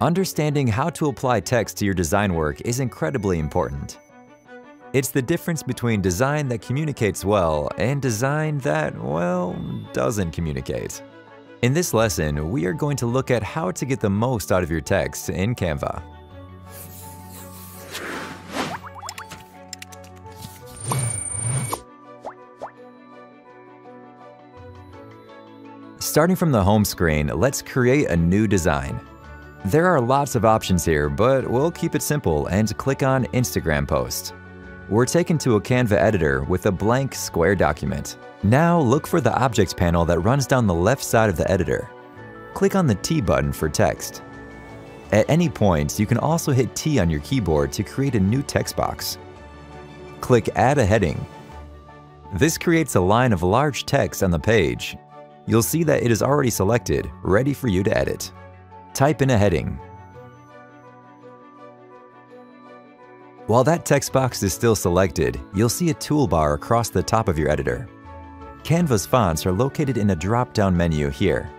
Understanding how to apply text to your design work is incredibly important. It's the difference between design that communicates well and design that, well, doesn't communicate. In this lesson, we are going to look at how to get the most out of your text in Canva. Starting from the home screen, let's create a new design. There are lots of options here, but we'll keep it simple and click on Instagram post. We're taken to a Canva editor with a blank square document. Now look for the Objects panel that runs down the left side of the editor. Click on the T button for text. At any point, you can also hit T on your keyboard to create a new text box. Click Add a heading. This creates a line of large text on the page. You'll see that it is already selected, ready for you to edit. Type in a heading. While that text box is still selected, you'll see a toolbar across the top of your editor. Canva's fonts are located in a drop-down menu here.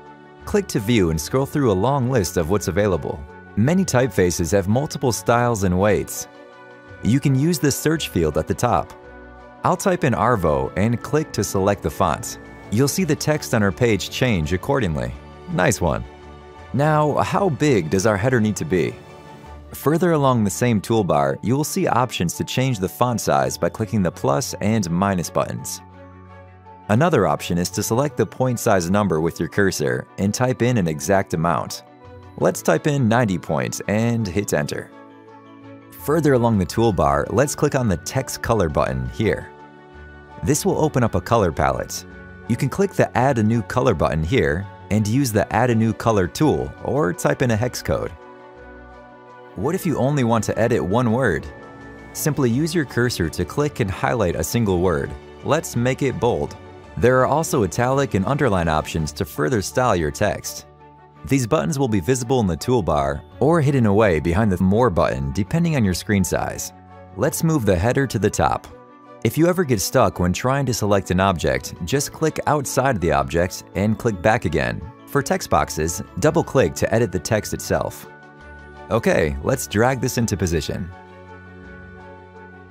Click to view and scroll through a long list of what's available. Many typefaces have multiple styles and weights. You can use the search field at the top. I'll type in Arvo and click to select the font. You'll see the text on our page change accordingly. Nice one. Now, how big does our header need to be? Further along the same toolbar, you will see options to change the font size by clicking the plus and minus buttons. Another option is to select the point size number with your cursor and type in an exact amount. Let's type in 90 points and hit enter. Further along the toolbar, let's click on the text color button here. This will open up a color palette. You can click the add a new color button here and use the add a new color tool or type in a hex code. What if you only want to edit one word? Simply use your cursor to click and highlight a single word. Let's make it bold. There are also italic and underline options to further style your text. These buttons will be visible in the toolbar or hidden away behind the More button depending on your screen size. Let's move the header to the top. If you ever get stuck when trying to select an object, just click outside the object and click back again. For text boxes, double-click to edit the text itself. Okay, let's drag this into position.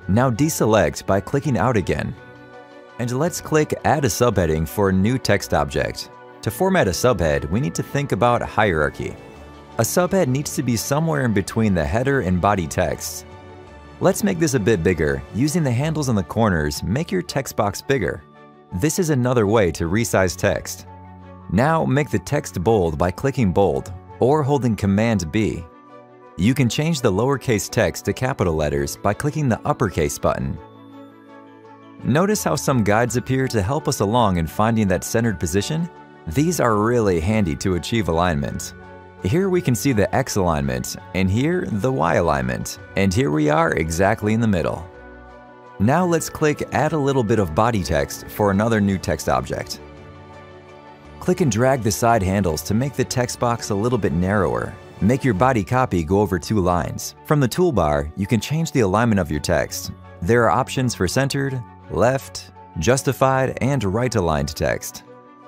Now deselect by clicking out again. And let's click Add a subheading for a new text object. To format a subhead, we need to think about hierarchy. A subhead needs to be somewhere in between the header and body text. Let's make this a bit bigger. Using the handles on the corners, make your text box bigger. This is another way to resize text. Now make the text bold by clicking bold or holding Command B. You can change the lowercase text to capital letters by clicking the uppercase button. Notice how some guides appear to help us along in finding that centered position? These are really handy to achieve alignment. Here we can see the X alignment, and here the Y alignment, and here we are exactly in the middle. Now let's click Add a little bit of body text for another new text object. Click and drag the side handles to make the text box a little bit narrower Make your body copy go over two lines. From the toolbar, you can change the alignment of your text. There are options for centered, left, justified, and right-aligned text.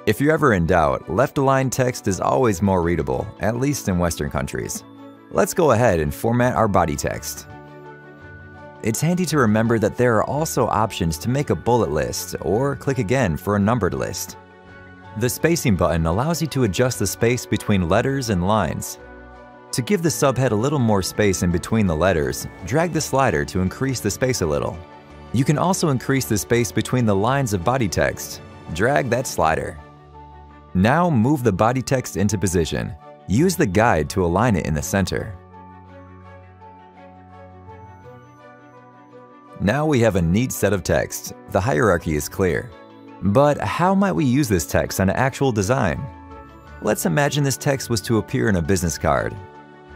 If you're ever in doubt, left-aligned text is always more readable, at least in Western countries. Let's go ahead and format our body text. It's handy to remember that there are also options to make a bullet list or click again for a numbered list. The spacing button allows you to adjust the space between letters and lines. To give the subhead a little more space in between the letters, drag the slider to increase the space a little. You can also increase the space between the lines of body text. Drag that slider. Now move the body text into position. Use the guide to align it in the center. Now we have a neat set of text. The hierarchy is clear. But how might we use this text on an actual design? Let's imagine this text was to appear in a business card.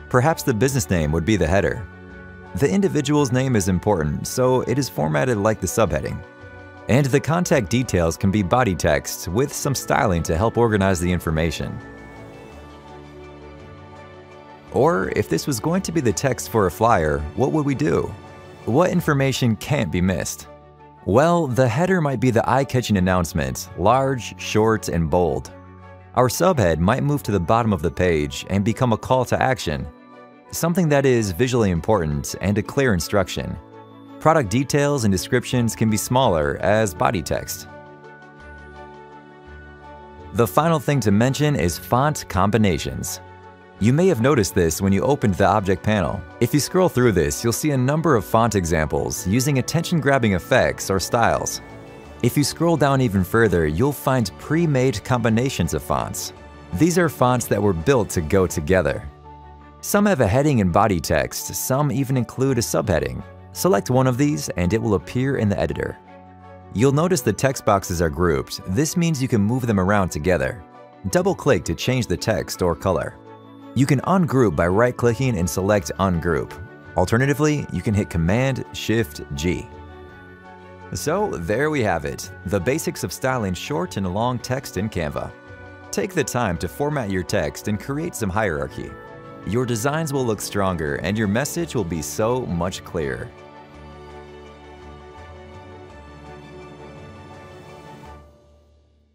Perhaps the business name would be the header. The individual's name is important, so it is formatted like the subheading. And the contact details can be body text with some styling to help organize the information. Or if this was going to be the text for a flyer, what would we do? What information can't be missed? Well, the header might be the eye-catching announcement, large, short, and bold. Our subhead might move to the bottom of the page and become a call to action, something that is visually important and a clear instruction. Product details and descriptions can be smaller as body text. The final thing to mention is font combinations. You may have noticed this when you opened the object panel. If you scroll through this, you'll see a number of font examples using attention-grabbing effects or styles. If you scroll down even further, you'll find pre-made combinations of fonts. These are fonts that were built to go together. Some have a heading and body text, some even include a subheading. Select one of these and it will appear in the editor. You'll notice the text boxes are grouped. This means you can move them around together. Double-click to change the text or color. You can ungroup by right-clicking and select Ungroup. Alternatively, you can hit Command-Shift-G. So there we have it, the basics of styling short and long text in Canva. Take the time to format your text and create some hierarchy. Your designs will look stronger and your message will be so much clearer.